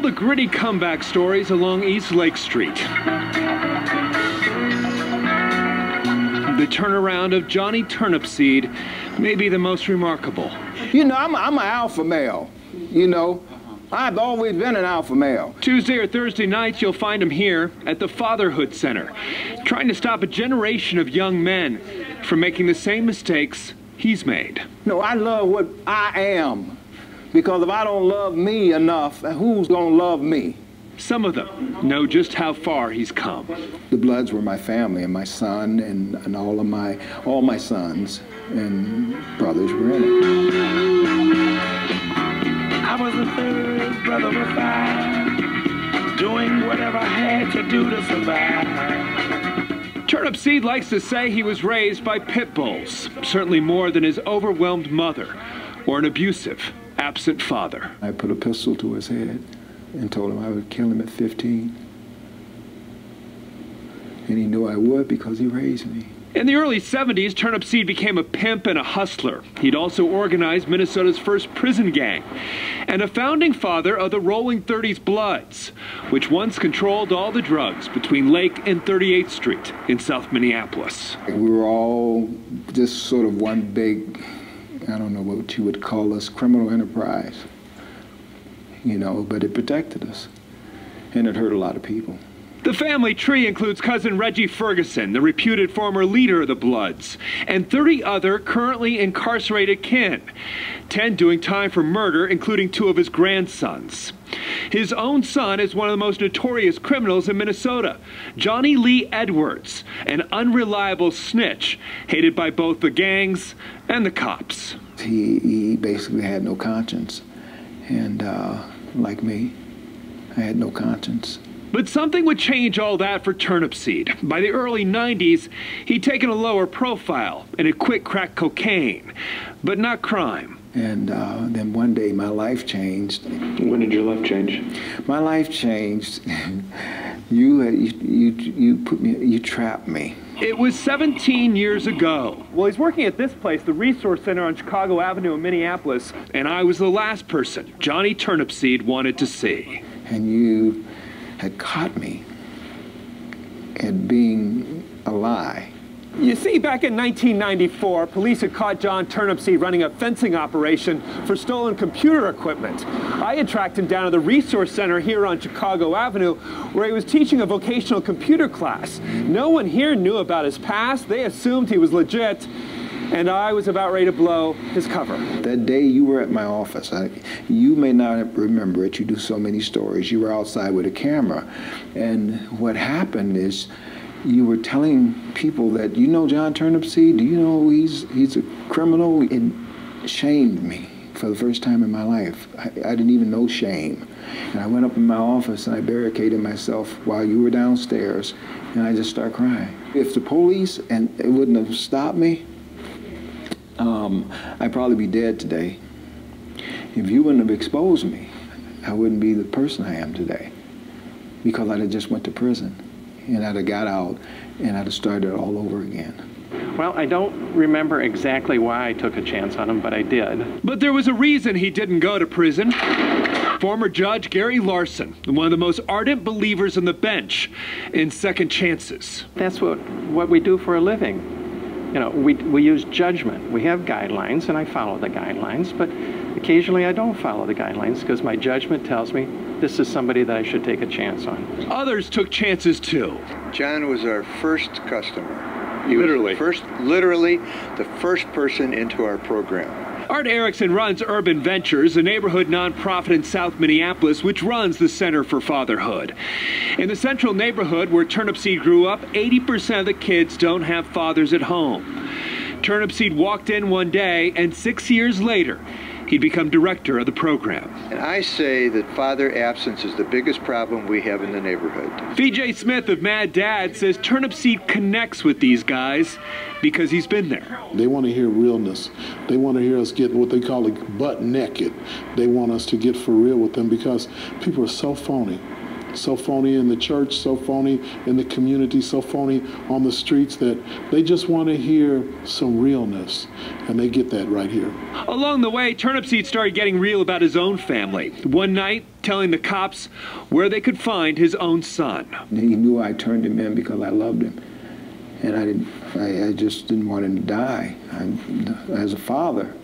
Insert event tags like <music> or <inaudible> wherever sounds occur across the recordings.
all the gritty comeback stories along East Lake Street. The turnaround of Johnny Turnipseed may be the most remarkable. You know, I'm, I'm an alpha male, you know. I've always been an alpha male. Tuesday or Thursday nights, you'll find him here at the Fatherhood Center, trying to stop a generation of young men from making the same mistakes he's made. No, I love what I am. Because if I don't love me enough, who's going to love me? Some of them know just how far he's come. The Bloods were my family, and my son, and, and all of my all my sons and brothers were in it. I was the third brother of five, doing whatever I had to do to survive. Turnipseed likes to say he was raised by pit bulls, certainly more than his overwhelmed mother or an abusive, absent father. I put a pistol to his head and told him I would kill him at 15. And he knew I would because he raised me. In the early 70s, Turnipseed became a pimp and a hustler. He'd also organized Minnesota's first prison gang and a founding father of the Rolling 30s Bloods, which once controlled all the drugs between Lake and 38th Street in South Minneapolis. We were all just sort of one big, I don't know what you would call us, criminal enterprise you know, but it protected us. And it hurt a lot of people. The family tree includes cousin Reggie Ferguson, the reputed former leader of the Bloods, and 30 other currently incarcerated kin, 10 doing time for murder, including two of his grandsons. His own son is one of the most notorious criminals in Minnesota, Johnny Lee Edwards, an unreliable snitch, hated by both the gangs and the cops. He, he basically had no conscience. And uh, like me, I had no conscience. But something would change all that for Turnipseed. By the early 90s, he'd taken a lower profile and had quit crack cocaine, but not crime. And uh, then one day my life changed. When did your life change? My life changed. <laughs> you, you, you, you put me, you trapped me. It was 17 years ago. Well, he's working at this place, the Resource Center on Chicago Avenue in Minneapolis, and I was the last person Johnny Turnipseed wanted to see. And you had caught me at being a lie. You see, back in 1994, police had caught John Turnipseed running a fencing operation for stolen computer equipment. I had tracked him down to the Resource Center here on Chicago Avenue, where he was teaching a vocational computer class. No one here knew about his past. They assumed he was legit and I was about ready to blow his cover. That day you were at my office. I, you may not remember it. You do so many stories. You were outside with a camera. And what happened is you were telling people that you know John Turnipseed, do you know he's he's a criminal? It shamed me for the first time in my life. I, I, didn't even know shame. And I went up in my office and I barricaded myself while you were downstairs and I just started crying. If the police and it wouldn't have stopped me, um, I'd probably be dead today. If you wouldn't have exposed me, I wouldn't be the person I am today because I'd have just went to prison and I'd have got out and I'd have started all over again. Well, I don't remember exactly why I took a chance on him, but I did. But there was a reason he didn't go to prison. Former Judge Gary Larson, one of the most ardent believers on the bench in second chances. That's what, what we do for a living. You know, we, we use judgment. We have guidelines, and I follow the guidelines, but occasionally I don't follow the guidelines because my judgment tells me this is somebody that I should take a chance on. Others took chances too. John was our first customer. He literally. first, literally the first person into our program. Art Erickson runs Urban Ventures, a neighborhood nonprofit in South Minneapolis which runs the Center for Fatherhood. In the central neighborhood where Turnipseed grew up, 80% of the kids don't have fathers at home. Turnipseed walked in one day, and six years later, He'd become director of the program. And I say that father absence is the biggest problem we have in the neighborhood. VJ Smith of Mad Dad says Turnipseed connects with these guys because he's been there. They want to hear realness. They want to hear us get what they call it butt naked. They want us to get for real with them because people are so phony. So phony in the church, so phony in the community, so phony on the streets that they just want to hear some realness. And they get that right here. Along the way, Turnipseed started getting real about his own family. One night, telling the cops where they could find his own son. He knew I turned him in because I loved him. And I, didn't, I, I just didn't want him to die I, as a father.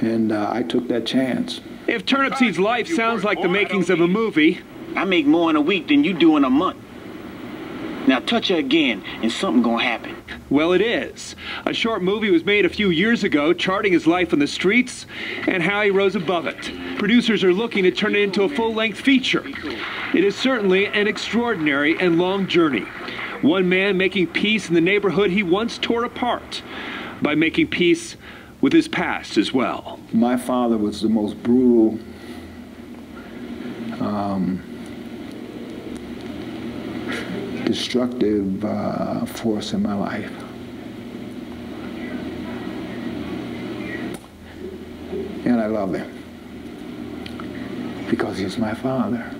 And uh, I took that chance. If Turnipseed's life sounds like the makings of a movie, I make more in a week than you do in a month. Now touch her again, and something gonna happen. well, it is. A short movie was made a few years ago charting his life on the streets and how he rose above it. Producers are looking to turn it into a full length feature. It is certainly an extraordinary and long journey. One man making peace in the neighborhood he once tore apart by making peace with his past as well. My father was the most brutal, um, destructive uh, force in my life. And I love him because he's my father.